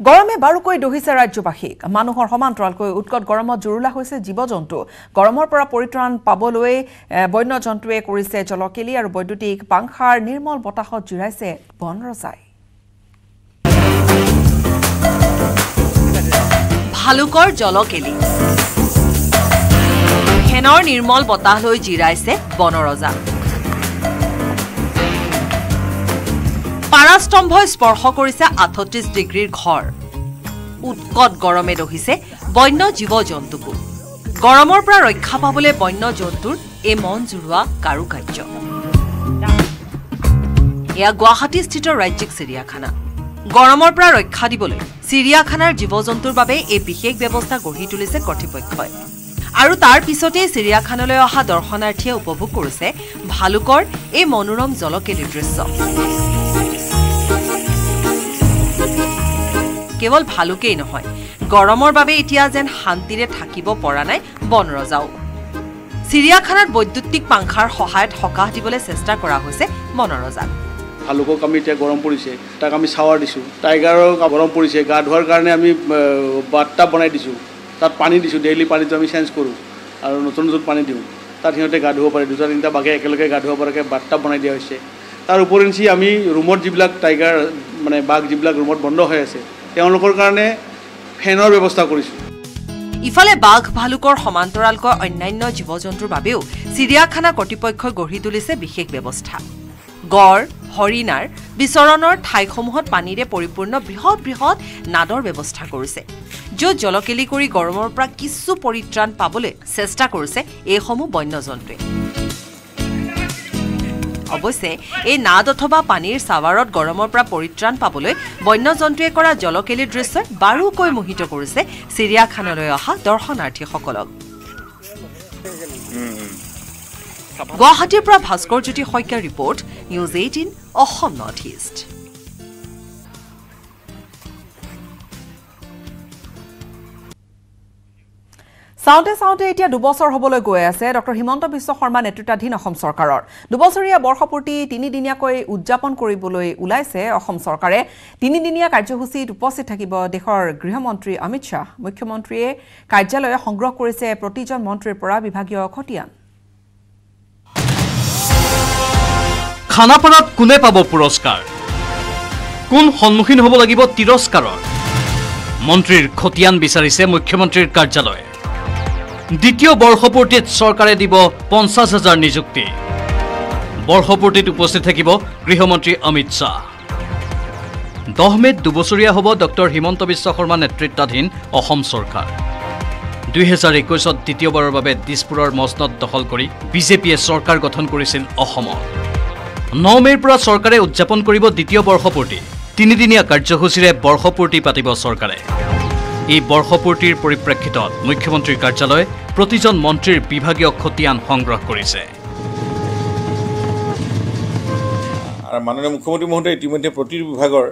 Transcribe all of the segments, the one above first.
গৰমে বাৰুকৈ দহিছে ৰাজ্যবাসীক। মানুহৰ সমান্তৰালকৈ উৎকট গৰমত জুৰুলা হৈছে জীৱ জন্তু গৰমৰ পৰা পৰিত্ৰাণ পাবলৈ বন্য জন্তুৱে কৰিছে জলকেলি আৰু বৈদ্যুতিক পাংখাৰ নিৰ্মল বতাহত জোৰাইছে বন ৰজাই। ভালুকৰ জলকেলি। ফেনৰ নিৰ্মল বতাহ লৈ জিৰাইছে বনৰজা পাৰাস্তম্ভই স্পৰ্শ কৰিছে আঠত্ৰিশ ডিগ্ৰীৰ ঘৰ। উৎকট গৰমে দহিছে বন্য জীৱ জন্তুকো গৰমৰ পৰা ৰক্ষা পাবলৈ বন্য জন্তুৰ এই মন জোৰোৱা কাৰুকাৰ্য। এয়া গুৱাহাটীস্থিত ৰাজ্যিক চিৰিয়াখানা। গৰমৰ পৰা ৰক্ষা দিবলৈ চিৰিয়াখানাৰ জীৱ জন্তুৰ বাবে এই বিশেষ ব্যৱস্থা গঢ়ি তুলিছে কৰ্তৃপক্ষই। আৰু তাৰ পিছতেই চিৰিয়াখানালৈ অহা দৰ্শনাৰ্থীয়ে উপভোগ কৰিছে ভালুকৰ এই মনোৰম জলকেলিৰ দৃশ্য। কেৱল ভালুকেই নহয় গৰমৰ বাবে এতিয়া যেন শান্তিৰে থাকিব পৰা নাই বনৰজাও চিৰিয়াখানাত বৈদ্যুতিক পাংখাৰ সহায়ত সকাহ দিবলৈ চেষ্টা কৰা হৈছে বনৰজাক ভালুকক আমি এতিয়া গৰম পৰিছে তাক আমি চাৱাৰ দিছোঁ। টাইগাৰৰ গৰম পৰিছে গা ধোৱাৰ কাৰণে আমি বাথটাব বনাই দিছোঁ। তাত পানী দিছোঁ ডেইলি পানীটো আমি চেঞ্জ কৰোঁ আৰু নতুন নতুন পানী দিওঁ। তাত সিহঁতে গা ধুব পাৰে দুটা তিনিটা বাঘে একেলগে গা ধুব পৰাকৈ বাথটাব বনাই দিয়া হৈছে। তাৰ উপৰিঞ্চি আমি ৰুমত যিবিলাক টাইগাৰ মানে বাঘ যিবিলাক ৰুমত বন্ধ হৈ আছে তেওঁলোকৰ কাৰণে ফেনৰ ব্যৱস্থা কৰিছোঁ ইফালে বাঘ ভালুকৰ সমান্তৰালকৈ অন্যান্য জীৱ জন্তুৰ বাবেও চিৰিয়াখানা কৰ্তৃপক্ষই গঢ়ি তুলিছে বিশেষ ব্যৱস্থা। গড় হৰিণাৰ বিচৰণৰ ঠাইসমূহত পানীৰে পৰিপূৰ্ণ বৃহৎ বৃহৎ নাদৰ ব্যৱস্থা কৰিছে য'ত জলকেলি কৰি গৰমৰ পৰা কিছু পৰিত্ৰাণ পাবলৈ চেষ্টা কৰিছে এইসমূহ বন্যজন্তুৱে। অৱশ্যে এই নাদ অথবা পানীৰ চাৱাৰত গৰমৰ পৰা পৰিত্ৰাণ পাবলৈ বন্যজন্তুৱে কৰা জলকেলিৰ দৃশ্যই বাৰুকৈ মোহিত কৰিছে চিৰিয়াখানালৈ অহা দৰ্শনাৰ্থীসকলক। গুৱাহাটীৰ পৰা ভাস্কৰ জ্যোতি শইকীয়াৰ report news eighteen Assam north east. চাওঁতে চাওঁতে এতিয়া দুবছৰ হ'বলৈ গৈ আছে ডক্টৰ হিমন্ত বিশ্ব শৰ্মা নেতৃত্বাধীন অসম চৰকাৰৰ। দুবছৰীয়া বৰ্ষপূৰ্তি তিনিদিনীয়াকৈ উদযাপন কৰিবলৈ ওলাইছে অসম চৰকাৰে। তিনিদিনীয়া কাৰ্যসূচীত উপস্থিত থাকিব দেশৰ গৃহমন্ত্ৰী অমিত শ্বাহ। মুখ্যমন্ত্ৰীয়ে কাৰ্যালয়ে সংগ্ৰহ কৰিছে প্ৰতিজন মন্ত্ৰীৰ পৰা বিভাগীয় খতিয়ান। খানাপাৰাত কোনে পাব পুৰস্কাৰ? কোন সন্মুখীন হ'ব লাগিব তিৰস্কাৰৰ? মন্ত্ৰীৰ খতিয়ান বিচাৰিছে মুখ্যমন্ত্ৰীৰ কাৰ্যালয়ে। দ্বিতীয় বৰ্ষপূৰ্তিত চৰকাৰে দিব পঞ্চাছ হাজাৰ নিযুক্তি। বৰ্ষপূৰ্তিত উপস্থিত থাকিব গৃহমন্ত্ৰী অমিত শ্বাহ। দহ মে'ত দুবছৰীয়া হ'ব ডক্টৰ হিমন্ত বিশ্ব শৰ্মা নেতৃত্বাধীন অসম চৰকাৰ। দুহেজাৰ একৈছত দ্বিতীয়বাৰৰ বাবে দিছপুৰৰ মচনদ দখল কৰি বিজেপিয়ে চৰকাৰ গঠন কৰিছিল অসমত ন মে'ৰ পৰা চৰকাৰে উদযাপন কৰিব দ্বিতীয় বৰ্ষপূৰ্তি। তিনিদিনীয়া কাৰ্যসূচীৰে বৰ্ষপূৰ্তি পাতিব চৰকাৰে। এই বৰ্ষপূৰ্তিৰ পৰিপ্ৰেক্ষিতত মুখ্যমন্ত্ৰীৰ কাৰ্যালয়ে প্ৰতিজন মন্ত্ৰীৰ বিভাগীয় খতিয়ান সংগ্ৰহ কৰিছে। আৰু মাননীয় মুখ্যমন্ত্ৰী মহোদয়ে ইতিমধ্যে প্ৰতিটো বিভাগৰ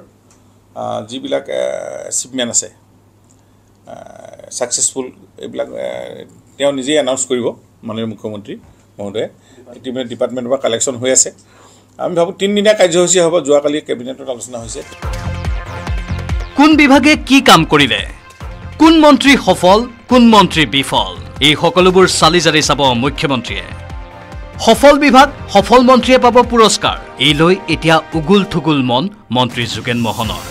যিবিলাক এচিভমেণ্ট আছে ছাকচেছফুল এইবিলাক তেওঁ নিজেই এনাউন্স কৰিব মাননীয় মুখ্যমন্ত্ৰী মহোদয়ে। ইতিমধ্যে ডিপাৰ্টমেণ্টৰ পৰা কালেকশ্যন হৈ আছে। আমি ভাবোঁ তিনিদিনীয়া কাৰ্যসূচী হ'ব যোৱাকালি কেবিনেটত আলোচনা হৈছে। কোন বিভাগে কি কাম কৰিলে? কোন মন্ত্ৰী সফল কোন মন্ত্ৰী বিফল? এই সকলোবোৰ চালি জাৰি চাব মুখ্যমন্ত্ৰীয়ে। সফল বিভাগ সফল মন্ত্ৰীয়ে পাব পুৰস্কাৰ। এই লৈ এতিয়া উগুল থুগুল মন মন্ত্ৰী যোগেন মোহনৰ।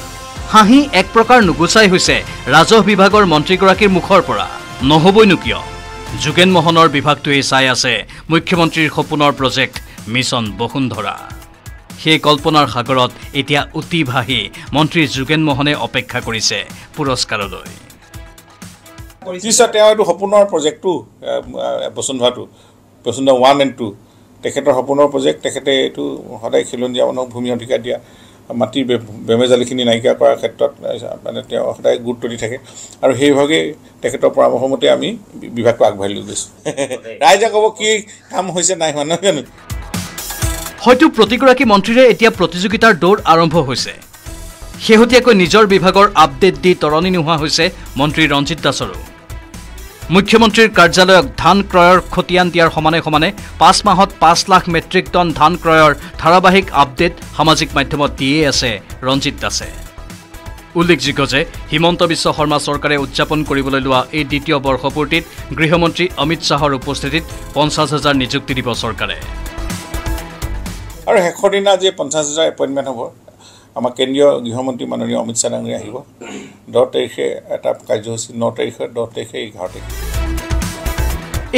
হাঁহি এক প্ৰকাৰ নুগুচাই হৈছে ৰাজহ বিভাগৰ মন্ত্ৰীগৰাকীৰ মুখৰ পৰা। নহবইনো কিয়? যোগেন মোহনৰ বিভাগটোৱেই চাই আছে মুখ্যমন্ত্ৰীৰ সপোনৰ প্ৰজেক্ট মিছন বসুন্ধৰা। সেই কল্পনাৰ সাগৰত এতিয়া উটি ভাহি মন্ত্ৰী যোগেন মোহনে অপেক্ষা কৰিছে পুৰস্কাৰলৈ। নিশ্চয় তেওঁ এইটো সপোনৰ প্ৰজেক্টটো বসুন্ধৰাটো বসুন্ধৰা ওৱান এণ্ড টু তেখেতৰ সপোনৰ প্ৰজেক্ট তেখেতে এইটো সদায় খিলঞ্জীয়া মানুহক ভূমি অধিকাৰ দিয়া মাটিৰ বেমেজালিখিনি নাইকিয়া কৰাৰ ক্ষেত্ৰত মানে তেওঁ সদায় গুৰুত্ব দি থাকে। আৰু সেইভাগেই তেখেতৰ পৰামৰ্শমতে আমি বিভাগটো আগবাঢ়ি লৈ গৈছোঁ। ৰাইজে ক'ব কি কাম হৈছে নাই হোৱা নহয় জানো? হয়তো প্ৰতিগৰাকী মন্ত্ৰীৰে এতিয়া প্ৰতিযোগিতাৰ দৌৰ আৰম্ভ হৈছে। শেহতীয়াকৈ নিজৰ বিভাগৰ আপডেট দি তৰণি নোহোৱা হৈছে মন্ত্ৰী ৰঞ্জিত দাসৰো। মুখ্যমন্ত্ৰীৰ কাৰ্যালয়ক ধান ক্ৰয়ৰ খতিয়ান দিয়াৰ সমানে সমানে পাঁচ মাহত পাঁচ লাখ মেট্ৰিক টন ধান ক্ৰয়ৰ ধাৰাবাহিক আপডেট সামাজিক মাধ্যমত দিয়েই আছে ৰঞ্জিত দাসে। উল্লেখযোগ্য যে হিমন্ত বিশ্ব শৰ্মা চৰকাৰে উদযাপন কৰিবলৈ লোৱা এই দ্বিতীয় বৰ্ষপূৰ্তিত গৃহমন্ত্ৰী অমিত শ্বাহৰ উপস্থিতিত পঞ্চাছ হাজাৰ নিযুক্তি দিব চৰকাৰে। আৰু শেষৰ দিনা যে পঞ্চাছ হাজাৰ এপইণ্টমেণ্ট হ'ব আমাৰ কেন্দ্ৰীয় গৃহমন্ত্ৰী মাননীয় অমিত শ্বাহ ডাঙৰীয়া আহিব। দহ তাৰিখে এটা কাৰ্যসূচী ন তাৰিখে দহ তাৰিখে এঘাৰ তাৰিখে।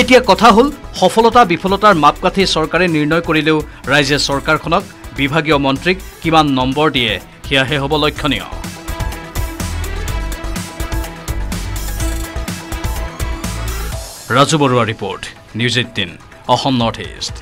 এতিয়া কথা হ'ল সফলতা বিফলতাৰ মাপকাঠি চৰকাৰে নিৰ্ণয় কৰিলেও ৰাইজে চৰকাৰখনক বিভাগীয় মন্ত্ৰীক কিমান নম্বৰ দিয়ে সেয়াহে হ'ব লক্ষণীয়। Raju Barua report news eighteen Assam north east.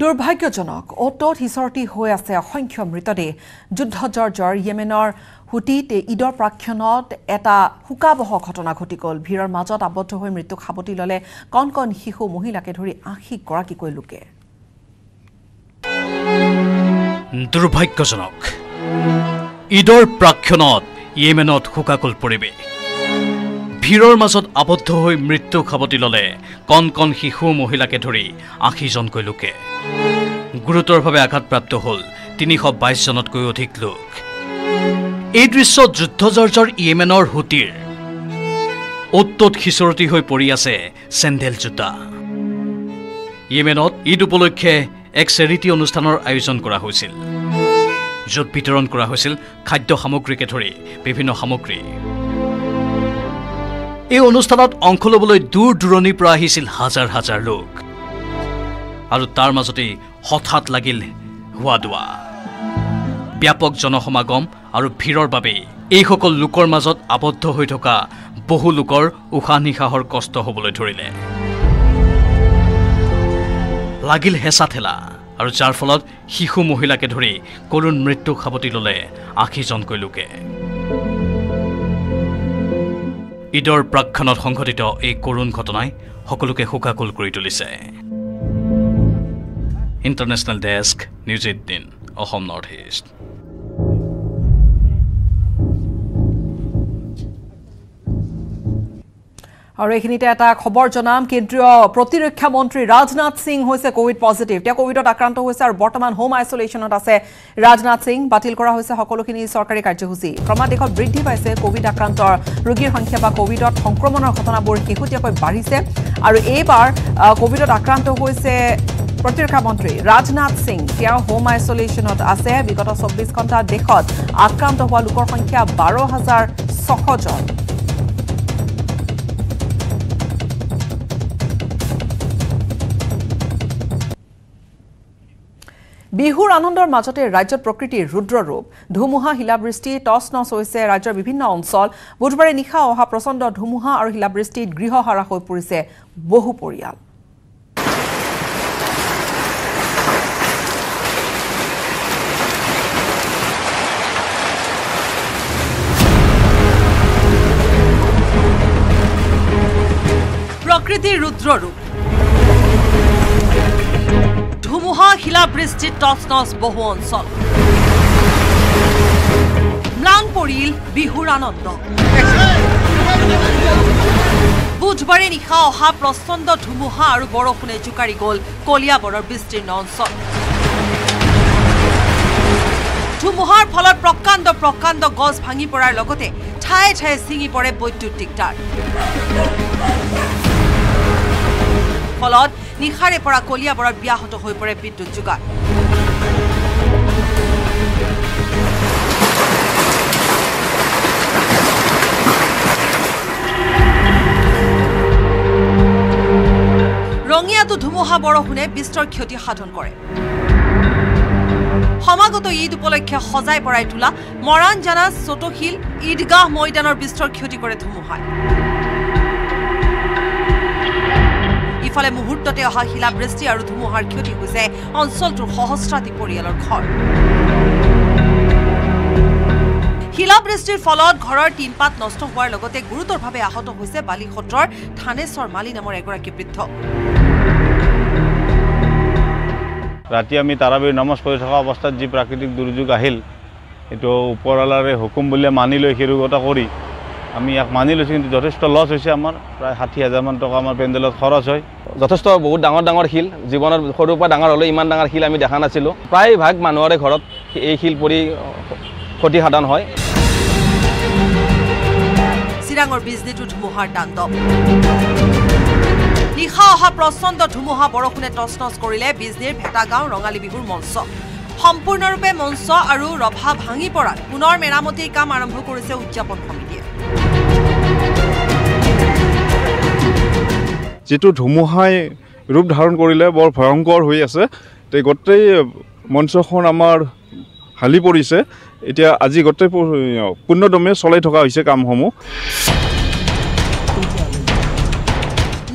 দুৰ্ভাগ্যজনক অ'টত সিঁচৰতি হৈ আছে অসংখ্য মৃতদেহ। যুদ্ধজৰ্জৰ য়েমেনৰ হুটিত ঈদৰ প্ৰাক্ষণত এটা শোকাবহ ঘটনা ঘটি গ'ল। ভিৰৰ মাজত আবদ্ধ হৈ মৃত্যুক সাৱটি ল'লে কণ কণ শিশু মহিলাকে ধৰি আশীগৰাকীকৈ লোকে। দুৰ্ভাগ্যজনক ঈদৰ প্ৰাক্ষণত য়েমেনত শোকাকুল পৰিৱেশ। ভিৰৰ মাজত আবদ্ধ হৈ মৃত্যু সাৱটি ল'লে কণ কণ শিশু মহিলাকে ধৰি আশীজনকৈ লোকে। গুৰুতৰভাৱে আঘাতপ্ৰাপ্ত হ'ল তিনিশ বাইছজনতকৈও অধিক লোক। এই দৃশ্য যুদ্ধজৰ্জৰ য়েমেনৰ হুটিৰ অ'ত ত'ত সিঁচৰতি হৈ পৰি আছে চেণ্ডেল জোতা। য়েমেনত ঈদ উপলক্ষে এক চেৰিটি অনুষ্ঠানৰ আয়োজন কৰা হৈছিল। য'ত বিতৰণ কৰা হৈছিল খাদ্য সামগ্ৰীকে ধৰি বিভিন্ন সামগ্ৰী। এই অনুষ্ঠানত অংশ ল'বলৈ দূৰ দূৰণিৰ পৰা আহিছিল হাজাৰ হাজাৰ লোক। আৰু তাৰ মাজতেই হঠাৎ লাগিল হোৱা দোৱা ব্যাপক জনসমাগম আৰু ভিৰৰ বাবেই এইসকল লোকৰ মাজত আবদ্ধ হৈ থকা বহু লোকৰ উশাহ নিশাহৰ কষ্ট হ'বলৈ ধৰিলে। লাগিল হেঁচা ঠেলা আৰু যাৰ ফলত শিশু মহিলাকে ধৰি কৰুণ মৃত্যুক সাৱটি ল'লে আশীজনকৈ লোকে। ঈদৰ প্ৰাক্ষণত সংঘটিত এই কৰুণ ঘটনাই সকলোকে শোকাকুল কৰি তুলিছে। International desk news eighteen Assam north east. আৰু এইখিনিতে এটা খবৰ জনাম। কেন্দ্ৰীয় প্ৰতিৰক্ষা মন্ত্ৰী ৰাজনাথ সিং হৈছে কভিড পজিটিভ তেওঁ কভিডত আক্ৰান্ত হৈছে আৰু বৰ্তমান হোম আইচলেশ্যনত আছে। ৰাজনাথ সিং বাতিল কৰা হৈছে সকলোখিনি চৰকাৰী কাৰ্যসূচী। ক্ৰমাৎ দেশত বৃদ্ধি পাইছে কভিড আক্ৰান্তৰ ৰোগীৰ সংখ্যা বা কভিডত সংক্ৰমণৰ ঘটনাবোৰ শেহতীয়াকৈ বাঢ়িছে। আৰু এইবাৰ কভিডত আক্ৰান্ত হৈছে প্ৰতিৰক্ষা মন্ত্ৰী ৰাজনাথ সিং। তেওঁ হোম আইচলেশ্যনত আছে। বিগত চৌব্বিছ ঘণ্টাত দেশত আক্ৰান্ত হোৱা লোকৰ সংখ্যা বাৰ হাজাৰ ছশজন বিহুৰ আনন্দৰ মাজতে ৰাজ্যত প্ৰকৃতিৰ ৰুদ্ৰৰূপ ধুমুহা শিলাবৃষ্টি টচ নচ হৈছে ৰাজ্যৰ বিভিন্ন অঞ্চল। বুধবাৰে নিশা অহা প্ৰচণ্ড ধুমুহা আৰু শিলাবৃষ্টিত গৃহহাৰা হৈ পৰিছে বহু পৰিয়াল। প্ৰকৃতিৰ ৰুদ্ৰৰূপ ধুমুহা শিলাবৃষ্টিত টচনচ বহু অঞ্চল। ম্লান পৰিল বিহুৰ আনন্দ বুধবাৰে নিশা অহা প্ৰচণ্ড ধুমুহা আৰু বৰষুণে জোকাৰি গ'ল কলিয়াবৰৰ বিস্তীৰ্ণ অঞ্চল। ধুমুহাৰ ফলত প্ৰকাণ্ড প্ৰকাণ্ড গছ ভাঙি পৰাৰ লগতে ঠায়ে ঠায়ে ছিঙি পৰে বৈদ্যুতিক তাঁৰ। ফলত নিশাৰে পৰা কলিয়াবৰত ব্যাহত হৈ পৰে বিদ্যুৎ যোগান। ৰঙিয়াতো ধুমুহা বৰষুণে বিস্তৰ ক্ষতি সাধন কৰে। সমাগত ঈদ উপলক্ষে সজাই পৰাই তোলা মৰাণ জানা চতশীল ঈদগাহ ময়দানৰ বিস্তৰ ক্ষতি কৰে ধুমুহাই। ইফালে মুহূৰ্ততে অহা শিলাবৃষ্টি আৰু ধুমুহাৰ ক্ষতি হৈছে অঞ্চলটোৰ সহস্ৰাধিক পৰিয়ালৰ ঘৰ। শিলাবৃষ্টিৰ ফলত ঘৰৰ টিনপাত নষ্ট হোৱাৰ লগতে গুৰুতৰভাৱে আহত হৈছে বালিসত্ৰৰ থানেশ্বৰ মালি নামৰ এগৰাকী বৃদ্ধ। ৰাতি আমি তাৰাবীৰ নামাজ পঢ়ি থকা অৱস্থাত যি প্ৰাকৃতিক দুৰ্যোগ আহিল এইটো ওপৰৱালাৰে হুকুম বুলিয়ে মানি লৈ শিৰোগতা কৰি আমি ইয়াক মানি লৈছোঁ কিন্তু যথেষ্ট লছ হৈছে আমাৰ। প্ৰায় ষাঠি হাজাৰমান টকা আমাৰ পেণ্ডেলত খৰচ হয়। যথেষ্ট বহুত ডাঙৰ ডাঙৰ শিল জীৱনত সৰুৰ পৰা ডাঙৰ হ'লেও ইমান ডাঙৰ শিল আমি দেখা নাছিলোঁ। প্ৰায়ভাগ মানুহৰে ঘৰত এই শিল পৰি ক্ষতিসাধন হয়। চিৰাঙৰ বিজনীটো ধুমুহাৰ তাণ্ডৱ। নিশা অহা প্ৰচণ্ড ধুমুহা বৰষুণে টচটচ কৰিলে বিজনীৰ ভেটাগাঁও ৰঙালী বিহুৰ মঞ্চ। সম্পূৰ্ণৰূপে মঞ্চ আৰু ৰভা ভাঙি পৰাত পুনৰ মেৰামতিৰ কাম আৰম্ভ কৰিছে উদযাপন সমিতিয়ে যিটো ধুমুহাই ৰূপ ধাৰণ কৰিলে বৰ ভয়ংকৰ হৈ আছে। তে গোটেই মঞ্চখন আমাৰ হালি পৰিছে। এতিয়া আজি গোটেই পূৰ্ণদমে চলাই থকা হৈছে কামসমূহ।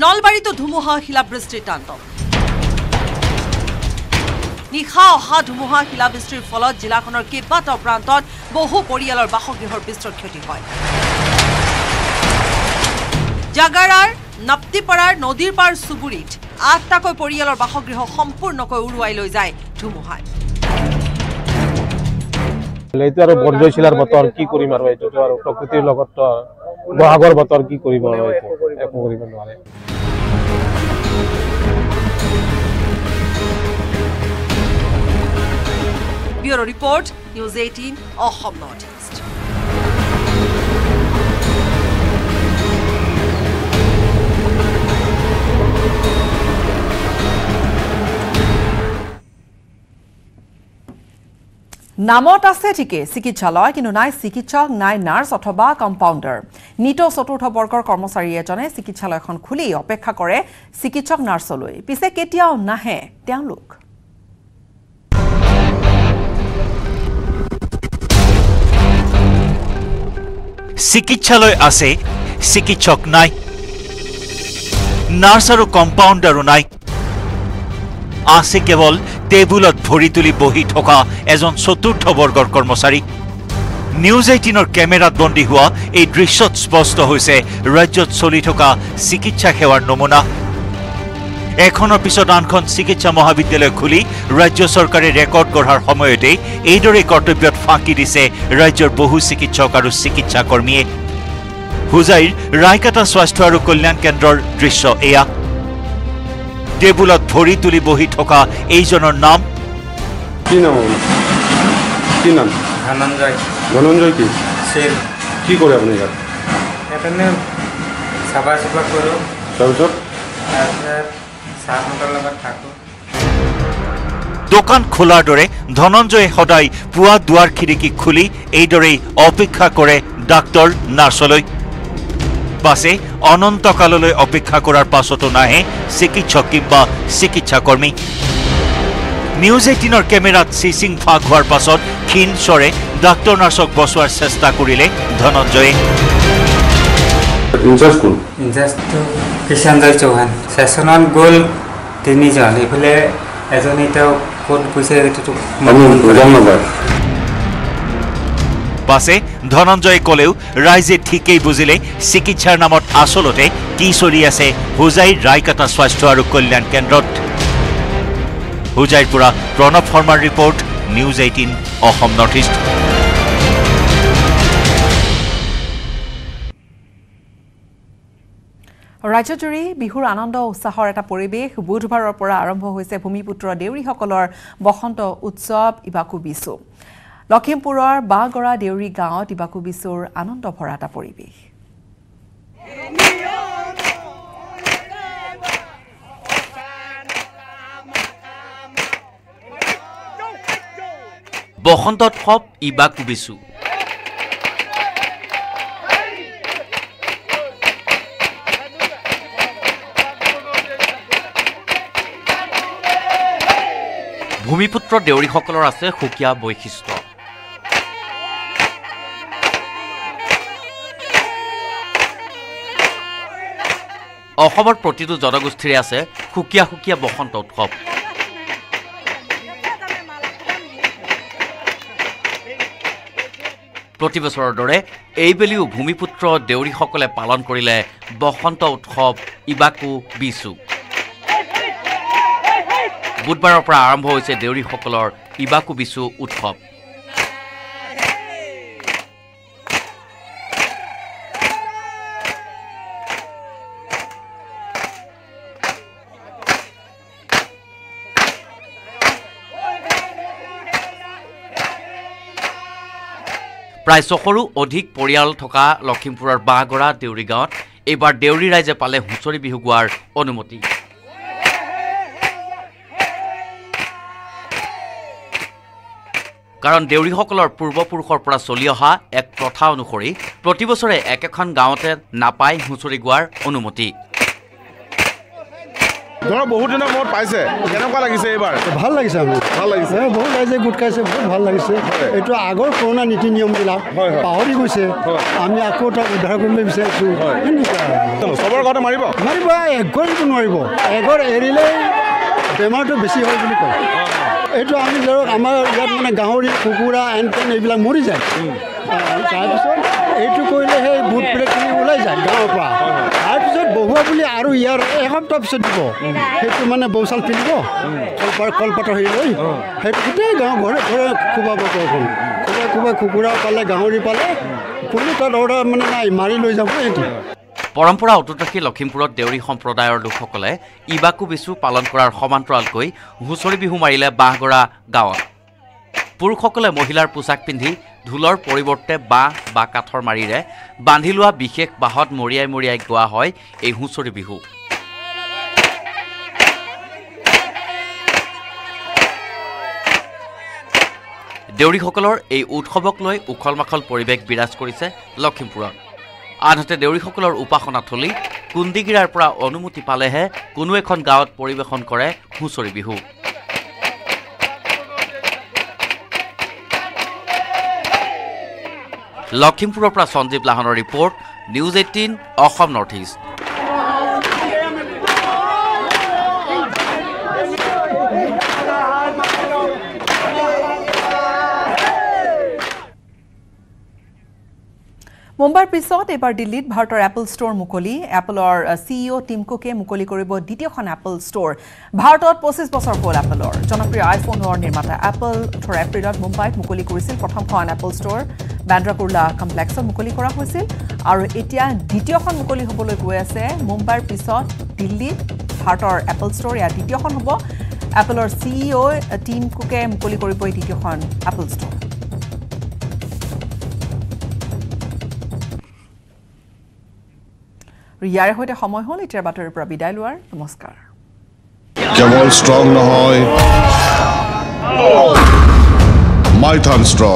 নলবাৰীতো ধুমুহা শিলাবৃষ্টিৰ তাণ্ডৱ। নিশা অহা ধুমুহা শিলাবৃষ্টিৰ ফলত জিলাখনৰ কেইবাটাও প্ৰান্তত বহু পৰিয়ালৰ বাসগৃহৰ বিস্তৰ ক্ষতি হয়। জাগাৰাৰ নাপ্তিপাৰাৰ নদীৰ পাৰ চুবুৰীত আঠটাকৈ পৰিয়ালৰ বাসগৃহ সম্পূৰ্ণকৈ উৰুৱাই লৈ যায় ধুমুহাই। এইটো আৰু বৰজয়শিলাৰ বতৰ কি কৰিম আৰু এইটোতো আৰু প্ৰকৃতিৰ লগত বহাগৰ বতৰ কি কৰিব আৰু একো কৰিব নোৱাৰে। Bureau' report news eighteen Assam north নামত আছে ঠিকেই চিকিৎসালয় কিন্তু নাই চিকিৎসক নাই নাৰ্ছ অথবা কম্পাউণ্ডাৰ। নিত চতুৰ্থ বৰ্গৰ কৰ্মচাৰী এজনে চিকিৎসালয়খন খুলি অপেক্ষা কৰে চিকিৎসক নাৰ্ছলৈ। পিছে কেতিয়াও নাহে তেওঁলোক। চিকিৎসালয় আছে চিকিৎসক নাই। নাৰ্ছ আৰু কম্পাউণ্ডাৰো নাই। আছে কেৱল টেবুলত ভৰি তুলি বহি থকা এজন চতুৰ্থ বৰ্গৰ কৰ্মচাৰী। নিউজ এইটিনৰ কেমেৰাত বন্দী হোৱা এই দৃশ্যত স্পষ্ট হৈছে ৰাজ্যত চলি থকা চিকিৎসা সেৱাৰ নমুনা। এখনৰ পিছত আনখন চিকিৎসা মহাবিদ্যালয় খুলি ৰাজ্য চৰকাৰে ৰেকৰ্ড গঢ়াৰ সময়তেই এইদৰে কৰ্তব্যত ফাঁকি দিছে ৰাজ্যৰ বহু চিকিৎসক আৰু চিকিৎসা কৰ্মীয়ে হোজাইৰ ৰায়কাটা স্বাস্থ্য আৰু কল্যাণ কেন্দ্ৰৰ দৃশ্য এয়া। টেবুলত ভৰি তুলি বহি থকা এইজনৰ নাম? কি নাম কি নাম? ধনঞ্জয়। ধনঞ্জয় কি? চেল। কি কৰে আপুনি ইয়াত? সেইকাৰণে চাফা চাফা কৰোঁ। তাৰপিছত? তাৰপিছত লগত থাকোঁ। দোকান খোলাৰ দৰে ধনঞ্জয়ে সদায় পুৱা দুৱাৰ খিৰিকী খুলি এইদৰেই অপেক্ষা কৰে ডাক্তৰ নাৰ্ছলৈ। পাছে অনন্তকাললৈ অপেক্ষা কৰাৰ পাছতো নাহে চিকিৎসক কিংবা চিকিৎসাকৰ্মী। নিউজ এইটিনৰ কেমেৰাত চিচিং ফাঁক হোৱাৰ পাছত ক্ষীণ স্বৰে ডাক্তৰ নাৰ্ছক বচোৱাৰ চেষ্টা কৰিলে ধনঞ্জয়ে। ইনচাৰ্জ কোন? ইনচাৰ্জটো কিষাণজয় চৌহান। ছেশ্যনত গ'ল তিনিজন। এইফালে এজন এতিয়া ক'ত গৈছে পাছে ধনঞ্জয়ে ক'লেও ৰাইজে ঠিকেই বুজিলে চিকিৎসাৰ নামত আচলতে কি চলি আছে হোজাইৰ ৰায়কাটা স্বাস্থ্য আৰু কল্যাণ কেন্দ্ৰত। হোজাইৰ পৰা প্ৰণৱ শৰ্মাৰ report news eighteen Assam north east. ৰাজ্যজুৰি বিহুৰ আনন্দ উৎসাহৰ এটা পৰিৱেশ বুধবাৰৰ পৰা আৰম্ভ হৈছে ভূমিপুত্ৰ দেউৰীসকলৰ বসন্ত উৎসৱ ইবাকু বিচু লখিমপুৰৰ বাঁহগৰা দেউৰী গাঁৱত ইবাকু বিচুৰ আনন্দ ভৰা এটা পৰিৱেশ বসন্তোৎসৱ ইবাকু বিচু। ভূমিপুত্ৰ দেউৰীসকলৰ আছে সুকীয়া বৈশিষ্ট্য। অসমৰ প্ৰতিটো জনগোষ্ঠীৰে আছে সুকীয়া সুকীয়া বসন্ত উৎসৱ। প্ৰতি বছৰৰ দৰে এইবেলিও ভূমিপুত্ৰ দেউৰীসকলে পালন কৰিলে বসন্ত উৎসৱ ইবাকু বিচু। বুধবাৰৰ পৰা আৰম্ভ হৈছে দেউৰীসকলৰ ইবাকু বিচু উৎসৱ। প্ৰায় ছশৰো অধিক পৰিয়াল থকা লখিমপুৰৰ বাঁহগৰা দেউৰী গাঁৱত এইবাৰ দেউৰী ৰাইজে পালে হুঁচৰি বিহু গোৱাৰ অনুমতি। কাৰণ দেউৰীসকলৰ পূৰ্বপুৰুষৰ পৰা চলি অহা এক প্ৰথা অনুসৰি প্ৰতিবছৰে একেখন গাঁৱতে নাপায় হুঁচৰি গোৱাৰ অনুমতি। ধৰক বহুত দিনৰ মূৰত পাইছে। কেনেকুৱা লাগিছে এইবাৰ? ভাল লাগিছে আমি ভাল লাগিছে। বহুত ৰাইজে গোট খাইছে বহুত ভাল লাগিছে। এইটো আগৰ পুৰণা নীতি নিয়মবিলাক পাহৰি গৈছে। আমি আকৌ তাক উদ্ধাৰ কৰিবলৈ বিচাৰিছোঁ। চবৰ ঘৰতে মাৰিব? মাৰিব এঘৰ দিব নোৱাৰিব। এঘৰ এৰিলেই বেমাৰটো বেছি হয় বুলি কয়। এইটো আমি ধৰক আমাৰ ইয়াত মানে গাহৰি কুকুৰা এন তেন এইবিলাক মৰি যায়। তাৰপিছত এইটো কৰিলে সেই বুট প্লেটখিনি ওলাই যায় গাঁৱৰ পৰা। বহুৱা বুলি আৰু ইয়াৰ এসপ্তাহ পিছত দিব। সেইটো মানে বৌচাল ফিলিব কলপাত কলপাতৰ হেৰি লৈ। সেইটো গোটেই গাঁও ঘৰে ঘৰে খুৱাব কখন খুৱাই খুৱাই কুকুৰা পালে গাহৰি পালে কোনো তাত অৰ্ডাৰ মানে নাই মাৰি লৈ যাব সেইটো পৰম্পৰা অটুট ৰাখি লখিমপুৰত দেউৰী সম্প্ৰদায়ৰ লোকসকলে ইবাকু বিচু পালন কৰাৰ সমান্তৰালকৈ হুঁচৰি বিহু মাৰিলে বাঁহগৰা গাঁৱত। পুৰুষসকলে মহিলাৰ পোছাক পিন্ধি ঢোলৰ পৰিৱৰ্তে বাঁহ বা কাঠৰ মাৰিৰে বান্ধি লোৱা বিশেষ বাঁহত মৰিয়াই মৰিয়াই গোৱা হয় এই হুঁচৰি বিহু। দেউৰীসকলৰ এই উৎসৱক লৈ উখল মাখল পৰিৱেশ বিৰাজ কৰিছে লখিমপুৰত। আনহাতে দেউৰীসকলৰ উপাসনা থলী কুন্দিগিৰাৰ পৰা অনুমতি পালেহে কোনো এখন গাঁৱত পৰিৱেশন কৰে হুঁচৰি বিহু। লখিমপুৰৰ পৰা Sanjeev লাহনৰ report news eighteen Assam north east. মুম্বাইৰ পিছত এইবাৰ দিল্লীত ভাৰতৰ এপল ষ্ট'ৰ মুকলি। এপলৰ চিইঅ টিম কুকে মুকলি কৰিব দ্বিতীয়খন এপল ষ্ট'ৰ ভাৰতত পঁচিছ বছৰ হ'ল এপলৰ জনপ্ৰিয় আইফোনৰ নিৰ্মাতা এপল ওঠৰ এপ্ৰিলত মুম্বাইত মুকলি কৰিছিল প্ৰথমখন এপল ষ্ট'ৰ বেন্দ্ৰা কুৰ্লা কমপ্লেক্সত মুকলি কৰা হৈছিল আৰু এতিয়া দ্বিতীয়খন মুকলি হ'বলৈ গৈ আছে। মুম্বাইৰ পিছত দিল্লীত ভাৰতৰ এপল ষ্ট'ৰ এয়া দ্বিতীয়খন হ'ব। এপলৰ চিইঅ টিম কুকে মুকলি কৰিব এই দ্বিতীয়খন এপল ষ্ট'ৰ ইয়াৰে সৈতে সময় হ'ল এতিয়াৰ বাতৰিৰ পৰা বিদায় লোৱাৰ। নমস্কাৰ। কেৱল ষ্ট্ৰং নহয় মাইথান ষ্ট্ৰং।